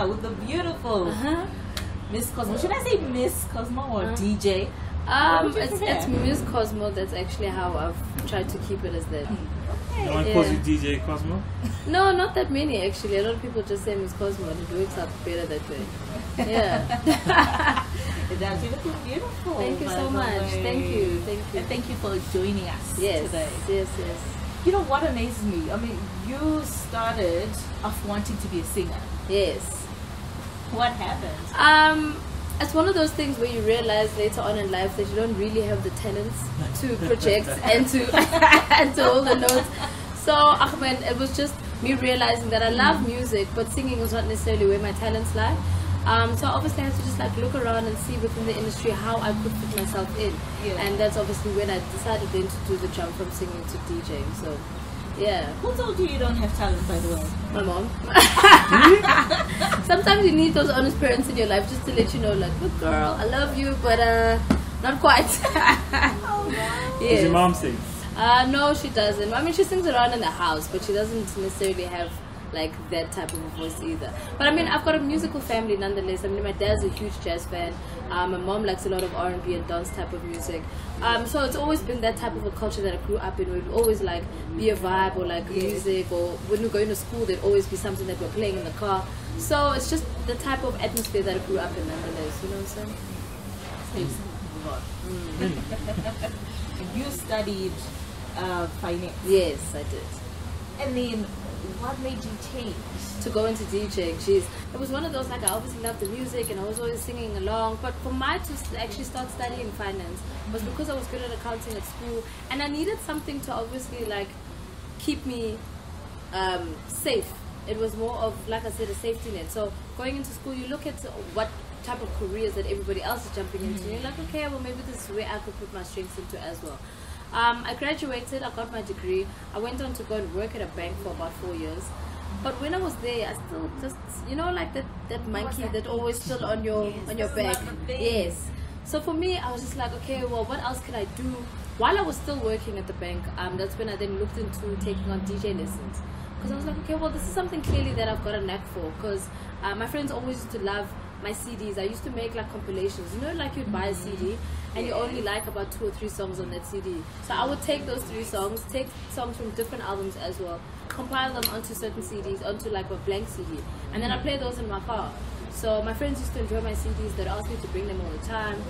With the beautiful Uh-huh. Miss Cosmo. Should I say Miss Cosmo or DJ? Um, it's, it's Miss Cosmo. That's actually how I've tried to keep it as that. No one calls you DJ Cosmo. No, not that many actually. A lot of people just say Miss Cosmo, and it works out better that way. Yeah. It does. You're looking beautiful. Thank you so much. way. Thank you. Thank you. And thank you for joining us yes. today. Yes. Yes. You know what amazes me? I mean, you started off wanting to be a singer. Yes. What happened? Um, it's one of those things where you realize later on in life that you don't really have the talents to project and to and to hold the notes. So, Ahmed, it was just me realizing that I love music, but singing was not necessarily where my talents lie. Um, so obviously I had to just like look around and see within the industry how I could fit myself in, Yeah. and that's obviously when I decided then to do the jump from singing to DJing. So, yeah, Who told you you don't have talent, by the way? my mom. Sometimes you need those honest parents in your life just to let you know, like, look, girl, I love you, but uh, not quite. Oh, Does your mom sing? Uh, no, she doesn't. I mean, she sings around in the house, but she doesn't necessarily have like that type of a voice either. But I mean, I've got a musical family nonetheless. I mean, my dad's a huge jazz fan. Um, my mom likes a lot of R and B and dance type of music. Um, so it's always been that type of a culture that I grew up in. It'd always like be a vibe or like music, or when we're going to school, there'd always be something that we're playing in the car. So it's just the type of atmosphere that I grew up in nonetheless. You know what I'm saying? Saves a lot. you studied uh, finance. Yes, I did. And then what made you change? to go into DJing. Jeez, it was one of those like I obviously loved the music and I was always singing along. But for my to actually start studying finance was because I was good at accounting at school and I needed something to obviously like keep me um, safe. It was more of like I said a safety net. So going into school, you look at what type of careers that everybody else is jumping into. And you're like, okay, well maybe this is where I could put my strengths into as well. Um, I graduated, I got my degree. I went on to go and work at a bank for about four years. But when I was there, I still just, you know, like that, that monkey that always still on your on your back. not the thing. Yes. So for me, I was just like, okay, well, what else can I do? While I was still working at the bank, um, that's when I then looked into taking on DJ lessons. Because I was like, okay, well, this is something clearly that I've got a knack for. Because uh, my friends always used to love my CDs. I used to make like compilations. You know, like you'd buy a CD and you only like about two or three songs on that CD. So I would take those three songs, take songs from different albums as well, compile them onto certain CDs, onto like a blank CD, and then I play those in my car. So my friends used to enjoy my CDs. They'd ask me to bring them all the time.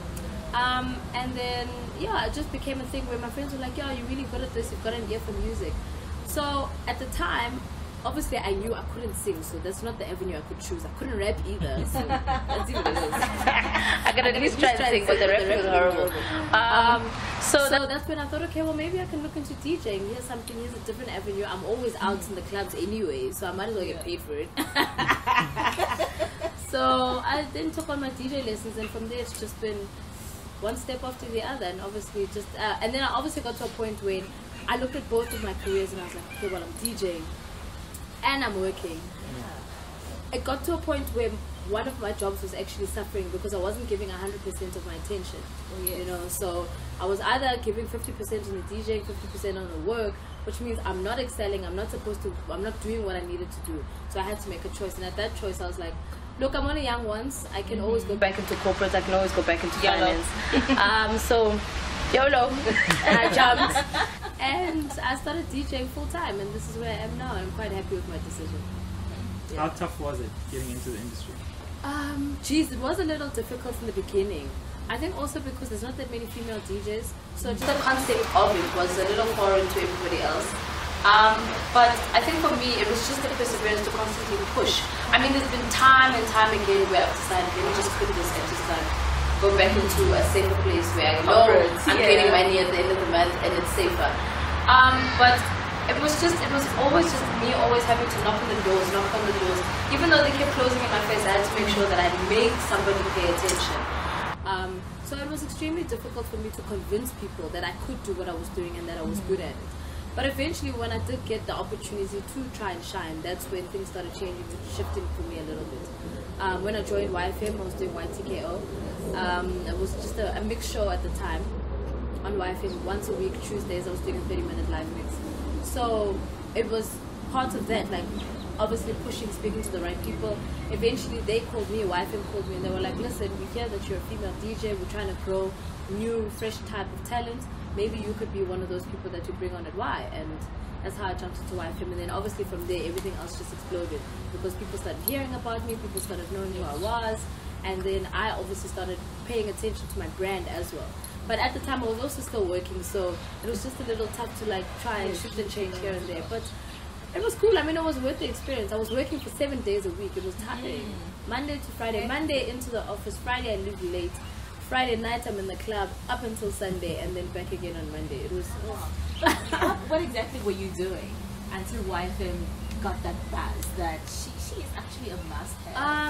Um, and then yeah, it just became a thing where my friends were like, "Yeah, you're really good at this. You've got an ear for music." So at the time, obviously I knew I couldn't sing, so that's not the avenue I could choose. I couldn't rap either, so that's even is. I could at least try to sing, but the rap is horrible. Um, so, So that, that's when I thought, okay, well maybe I can look into DJing. Here's something. Here's a different avenue. I'm always out in the clubs anyway, so I might as well get paid for it. so I then took on my DJ lessons, and from there it's just been one step after the other, and obviously just uh, and then I obviously got to a point when I looked at both of my careers and I was like, okay, well I'm DJing and I'm working. It got to a point where one of my jobs was actually suffering because I wasn't giving 100% of my attention. You know, so I was either giving 50% on the DJ, 50% on the work, which means I'm not excelling, I'm not supposed to, I'm not doing what I needed to do. So I had to make a choice. And at that choice, I was like, look, I'm only young once. I can always go back into corporate, I can always go back into YOLO. finance. um, so, YOLO. and I jumped. And I started DJing full time, and this is where I am now. I'm quite happy with my decision. How tough was it getting into the industry? Um, geez, it was a little difficult in the beginning. I think also because there's not that many female DJs, so just the concept of it was a little foreign to everybody else. Um, but I think for me, it was just the perseverance to constantly push. I mean, there's been time and time again where I've decided, let me just quit this and just like go back into a safer place where I know I'm yeah. getting money at the end of the month and it's safer. Um, but it was just, it was always just me always having to knock on the doors, knock on the doors. Even though they kept closing in my face, I had to make sure that I made somebody pay attention. Um, so it was extremely difficult for me to convince people that I could do what I was doing and that I was good at it. But eventually, when I did get the opportunity to try and shine, that's when things started changing, shifting for me a little bit. Um, when I joined YFM, I was doing YTKO. Um, it was just a, a mix show at the time on YFM once a week, Tuesdays. I was doing a 30 minute live mix. So it was part of that, like obviously pushing, speaking to the right people. Eventually, they called me, YFM called me, and they were like, listen, we hear that you're a female DJ, we're trying to grow new, fresh type of talent. Maybe you could be one of those people that you bring on at Y. And that's how I jumped into YFM. And then obviously from there, everything else just exploded because people started hearing about me, people started knowing who I was. And then I obviously started paying attention to my brand as well. But at the time, I was also still working, so it was just a little tough to like try and shift and change here and there. But it was cool. I mean, it was worth the experience. I was working for seven days a week. It was tiring. Monday to Friday. Monday into the office. Friday I leave late. Friday night I'm in the club up until Sunday, and then back again on Monday. It was. what, what exactly were you doing until YFM got that buzz that she, she is actually a must-have? Um,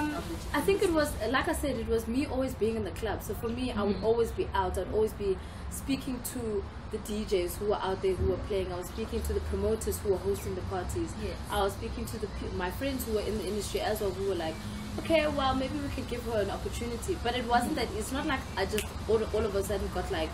of the I think it was like I said, it was me always being in the club. So for me, I would Mm. always be out. I'd always be speaking to the DJs who were out there who were playing. I was speaking to the promoters who were hosting the parties. Yes. I was speaking to the my friends who were in the industry as well, who were like, okay, well maybe we could give her an opportunity. But it wasn't that. It's not like I just all, all of a sudden got like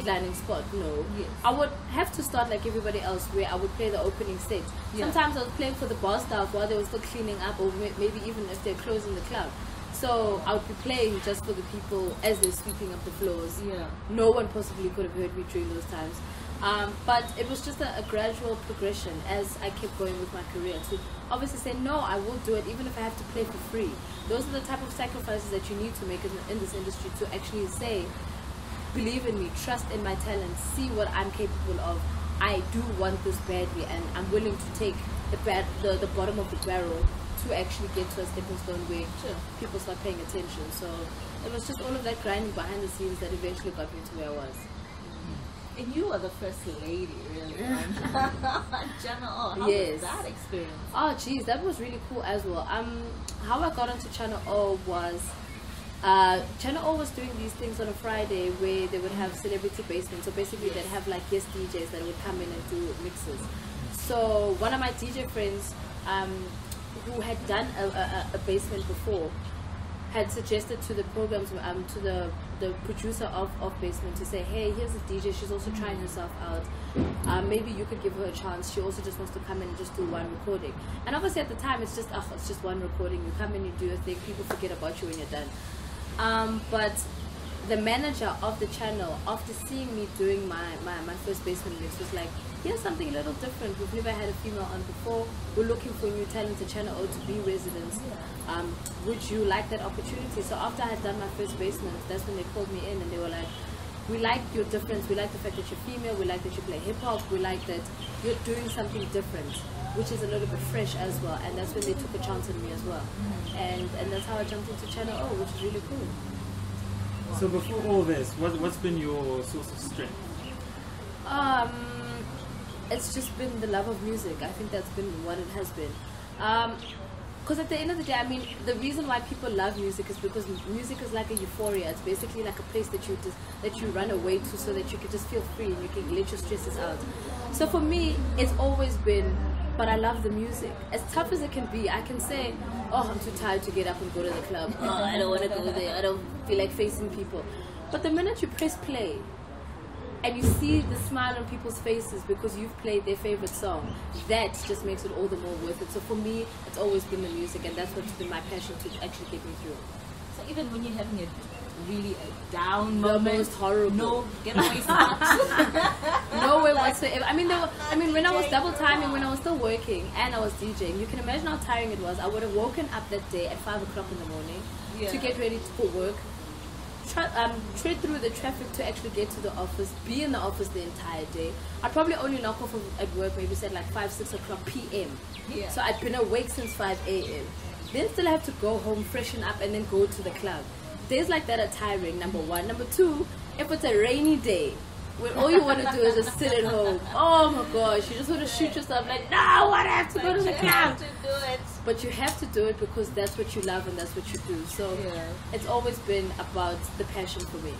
headlining spot. No, Yes. I would have to start like everybody else, where I would play the opening stage. Yeah. Sometimes I was playing for the bar staff while they were still cleaning up, or maybe even if they're closing the club. So I would be playing just for the people as they're sweeping up the floors. Yeah. No one possibly could have heard me during those times. Um, but it was just a, a gradual progression as I kept going with my career to obviously say, no, I will do it even if I have to play for free. Those are the type of sacrifices that you need to make in, in this industry to actually say, believe in me, trust in my talents, see what I'm capable of. I do want this badly, and I'm willing to take the bad, the, the bottom of the barrel to actually get to a stepping stone where Sure. people start paying attention. So it was just all of that grinding behind the scenes that eventually got me to where I was. And you were the first lady, really. Channel O. How Yes. was that experience? Oh, geez, that was really cool as well. Um, how I got onto Channel O was, uh, Channel O was doing these things on a Friday where they would have celebrity basement. So basically, they'd have like guest DJs that would come in and do mixes. So one of my DJ friends, um, who had done a, a, a basement before, had suggested to the programs um, to the the producer of, of basement to say hey here's a dj she's also trying herself out. Um, maybe you could give her a chance. She also just wants to come in and just do one recording. And obviously at the time it's just oh, it's just one recording. You come in you do a thing. People forget about you when you're done um, but the manager of the channel after seeing me doing my, my, my first basement mix was like here's something a little different. We've never had a female on before. We're looking for new talent at channel o to be residents. Um, would you like that opportunity? So after i had done my first basement that's when they called me in and they were like we like your difference we like the fact that you're female we like that you play hip-hop we like that you're doing something different which is a little bit fresh as well and that's when they took a chance on me as well and and that's how i jumped into channel o which is really cool So before all this, what, what's been your source of strength? Um, it's just been the love of music. I think that's been what it has been. Um, because at the end of the day, I mean, the reason why people love music is because music is like a euphoria. It's basically like a place that you just that you run away to, so that you can just feel free and you can let your stresses out. So for me, it's always been, but I love the music. As tough as it can be, I can say, oh, I'm too tired to get up and go to the club. Oh, I don't want to go there. I don't feel like facing people. But the minute you press play, and you see the smile on people's faces because you've played their favorite song, that just makes it all the more worth it. So for me, it's always been the music, and that's what's been my passion to actually get me through. So even when you're having a really a down The moment, most horrible. no getaway spot. No way whatsoever. I mean, there were, I mean, when I was double timing, when I was still working and I was DJing, you can imagine how tiring it was. I would have woken up that day at five o'clock in the morning Yeah. to get ready for work. Tra- um, tread through the traffic to actually get to the office, be in the office the entire day. I'd probably only knock off at work maybe said like 5, 6 o'clock p.m. Yeah. So I'd been awake since 5 a.m. Then still have to go home, freshen up, and then go to the club. Days like that are tiring, number one. Number two, if it's a rainy day, when all you want to do is just sit at home. Oh my gosh, you just want to shoot yourself like, no, I have to go to the club. to do it. But you have to do it because that's what you love and that's what you do. So Yeah. it's always been about the passion for me.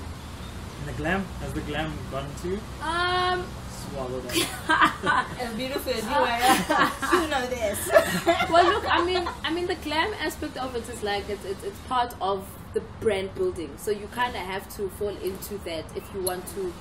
And the glam? Has the glam gone too? Um, swallow that. And beautiful, you are. you know this. well, look, I mean, I mean, the glam aspect of it is like it's it's, it's part of the brand building. So you kind of have to fall into that if you want to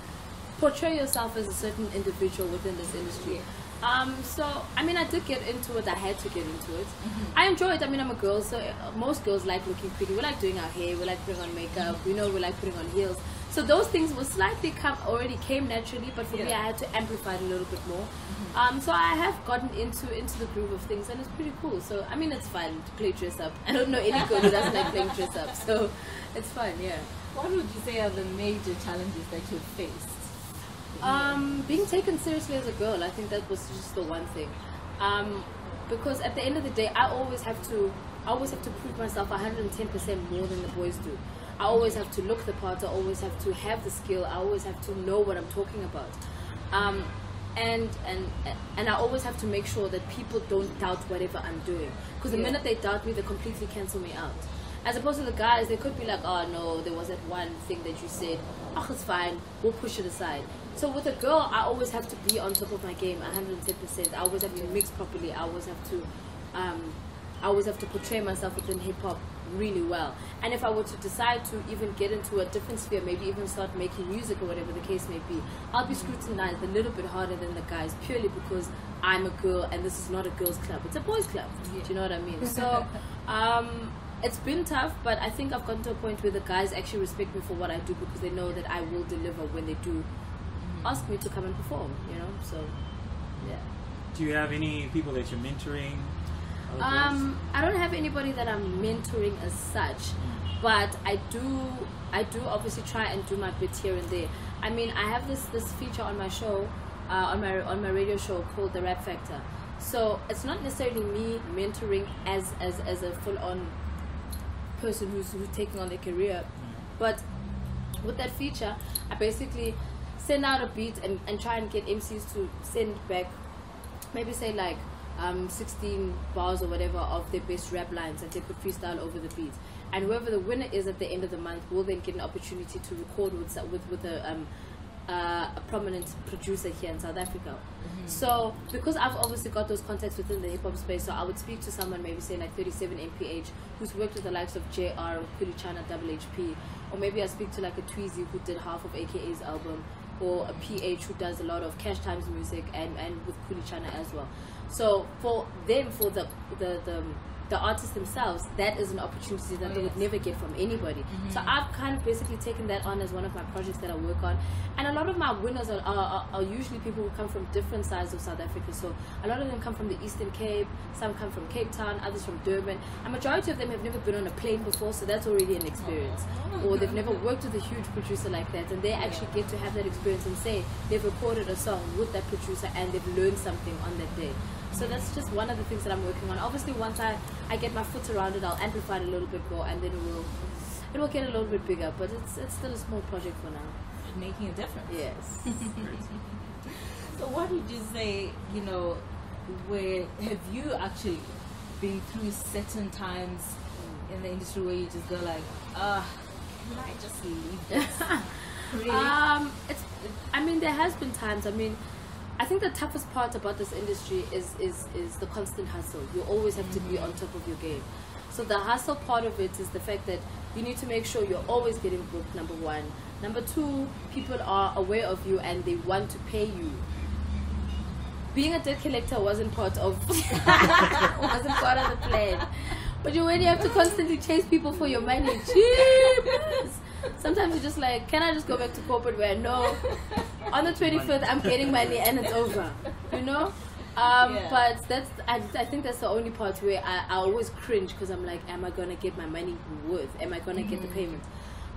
portray yourself as a certain individual within this industry. Um, so I mean, I did get into it. I had to get into it. I enjoy it. I mean, I'm a girl, so uh, most girls like looking pretty. We like doing our hair. We like putting on makeup. You know, we like putting on heels. So those things were slightly come already came naturally, but for me, I had to amplify it a little bit more. Um, so I have gotten into into the groove of things, and it's pretty cool. So I mean, it's fun to play dress up. I don't know any girl who doesn't like playing dress up, so it's fun. Yeah. What would you say are the major challenges that you've faced? Um, being taken seriously as a girl, I think that was just the one thing. Um, because at the end of the day, I always have to, I always have to prove myself 110% more than the boys do. I always have to look the part. I always have to have the skill. I always have to know what I'm talking about. Um, and and and I always have to make sure that people don't doubt whatever I'm doing. Because the Yeah. minute they doubt me, they completely cancel me out. As opposed to the guys, they could be like, "Oh no, there was that one thing that you said. Oh, it's fine. We'll push it aside." So with a girl, I always have to be on top of my game, 110%. I always have to mix properly. I always have to, um, I always have to portray myself within hip hop really well. And if I were to decide to even get into a different sphere, maybe even start making music or whatever the case may be, I'll be scrutinized a little bit harder than the guys purely because I'm a girl and this is not a girls' club. It's a boys' club. Do you know what I mean? So, um, it's been tough, but I think I've gotten to a point where the guys actually respect me for what I do because they know that I will deliver when they do ask me to come and perform. You know, so yeah. Do you have any people that you're mentoring? Um, I don't have anybody that I'm mentoring as such, but I do. I do obviously try and do my bit here and there. I mean, I have this this feature on my show, uh, on my on my radio show called The Rap Factor. So it's not necessarily me mentoring as as as a full on person who's who's taking on their career, but with that feature, I basically send out a beat and, and try and get MCs to send back maybe say like um, 16 bars or whatever of their best rap lines that they could freestyle over the beat. And whoever the winner is at the end of the month will then get an opportunity to record with with with a um, uh, a prominent producer here in South Africa. So because I've obviously got those contacts within the hip hop space, so I would speak to someone maybe say like 37 MPH who's worked with the likes of JR, Kuli Chana, Double HP, or maybe I speak to like a Tweezy who did half of AKA's album, or a PH who does a lot of Cash Times music and and with Kuli Chana as well. So for them, for the the the the artists themselves, that is an opportunity that they would oh, never get from anybody. Mm-hmm. So I've kind of basically taken that on as one of my projects that I work on. And a lot of my winners are, are, are- are usually people who come from different sides of South Africa. So a lot of them come from the Eastern Cape, some come from Cape Town, others from Durban. A majority of them have never been on a plane before, so that's already an experience. Oh. Or they've never worked with a huge producer like that, and they actually get to have that experience and say they've recorded a song with that producer and they've learned something on that day. So that's just one of the things that I'm working on. Obviously, once I, I get my foot around it, I'll amplify it a little bit more, and then it will it will get a little bit bigger. But it's it's still a small project for now. Making a difference. Yes. So what would you say, you know, where have you actually been through certain times in the industry where you just go like, ah, can I just leave this? really? Um, it's. I mean, there has been times. I mean, I think the toughest part about this industry is is is the constant hustle. You always have to be on top of your game. So the hustle part of it is the fact that you need to make sure you're always getting booked. Number one. Number two, people are aware of you and they want to pay you. Being a debt collector wasn't part of wasn't part of the plan. But you already have to constantly chase people for your money. Sometimes you're just like, can I just go back to corporate where know on the 25th I'm getting money and it's over, you know? Um, Yeah. But that's I, I think that's the only part where I, I always cringe because I'm like, am I gonna get my money worth? Am I gonna get the payment?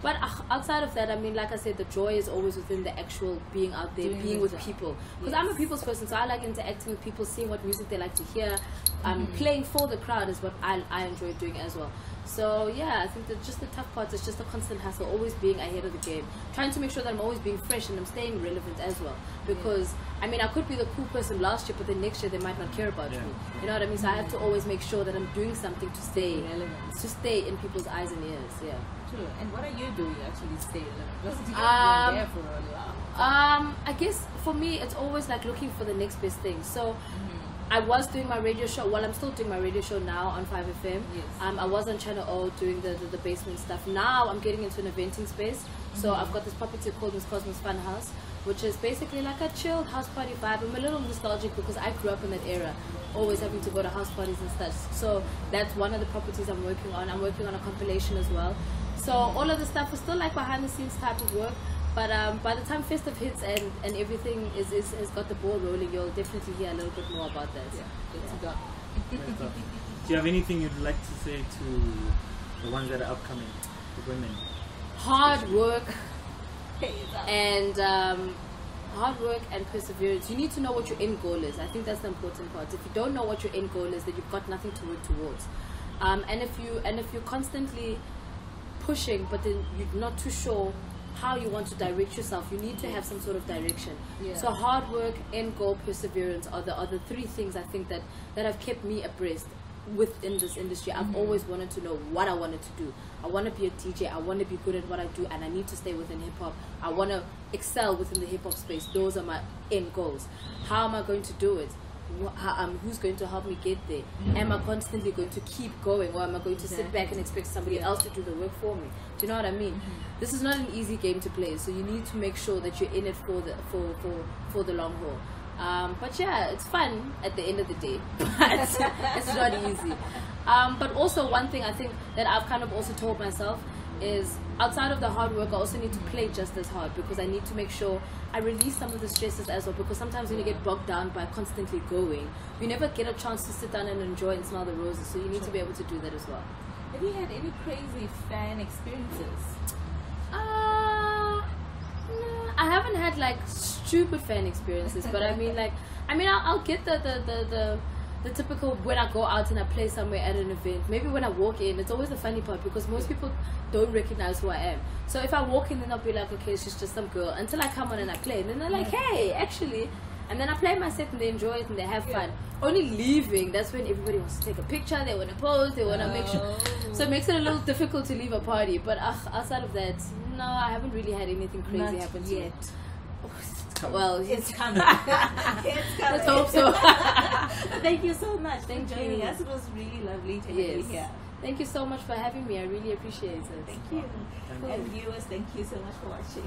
But uh, outside of that, I mean, like I said, the joy is always within the actual being out there, Doing being with job. people. Because I'm a people's person, so I like interacting with people, seeing what music they like to hear. Um, Playing for the crowd is what I, I enjoy doing as well. So yeah, I think that just the tough part is just a constant hustle, always being ahead of the game, trying to make sure that I'm always being fresh and I'm staying relevant as well. Because I mean, I could be the cool person last year, but then next year they might not care about Yeah. me. You know what I mean? So I have to always make sure that I'm doing something to stay Relevant. to stay in people's eyes and ears. Yeah. True. And what are you doing actually stay relevant? Because you've Um, there for a while. Um, I guess for me, it's always like looking for the next best thing. So. I was doing my radio show. Well, I'm still doing my radio show now on 5FM. Yes. Um, I was on Channel O doing the, the, the basement stuff. Now I'm getting into an eventing space. So I've got this property called Miss Cosmos Fun House, which is basically like a chilled house party vibe. I'm a little nostalgic because I grew up in that era, always having to go to house parties and stuff. So that's one of the properties I'm working on. I'm working on a compilation as well. So all of the stuff is still like behind the scenes type of work. But um, by the time festive hits and, and everything is, is has got the ball rolling, you'll definitely hear a little bit more about that. Yeah. Good to go. Do you have anything you'd like to say to the ones that are upcoming, the women? Hard work and um, hard work and perseverance. You need to know what your end goal is. I think that's the important part. If you don't know what your end goal is, then you've got nothing to work towards. Um, and if you and if you're constantly pushing, but then you're not too sure how you want to direct yourself, you need to have some sort of direction. Yeah. So hard work, end goal, perseverance are the are the three things I think that that have kept me abreast within this industry. I've mm-hmm. always wanted to know what I wanted to do. I want to be a DJ. I want to be good at what I do, and I need to stay within hip hop. I want to excel within the hip hop space. Those are my end goals. How am I going to do it? Um, who's going to help me get there? Am I constantly going to keep going, or am I going to sit back and expect somebody else to do the work for me? Do you know what I mean? This is not an easy game to play, so you need to make sure that you're in it for the for for, for the long haul. Um, but yeah, it's fun at the end of the day, but it's not easy. Um, but also one thing I think that I've kind of also told myself is outside of the hard work, I also need to play just as hard because I need to make sure I release some of the stresses as well. Because sometimes when you get bogged down by constantly going, you never get a chance to sit down and enjoy and smell the roses. So you need to be able to do that as well. Have you had any crazy fan experiences? Uh, no, I haven't had like stupid fan experiences, but I mean, like, I mean, I'll, I'll get the, the, the, the, the typical when I go out and I play somewhere at an event. Maybe when I walk in, it's always the funny part because most people don't recognize who I am. So if I walk in, then I'll be like, okay, she's just some girl. Until I come on and I play, and then they're like, hey, actually. And then I play my set and they enjoy it and they have fun. Only leaving, that's when everybody wants to take a picture, they want to pose, they want to make sure. Oh. So it makes it a little difficult to leave a party. But uh, outside of that, no, I haven't really had anything crazy Not happen to me. Yet. Well, It's coming. it's coming. let's hope so. Thank you so much Thank for joining you. us. It was really lovely to have yes. you here. Thank you so much for having me. I really appreciate it. Thank you. Thank And viewers, thank you so much for watching.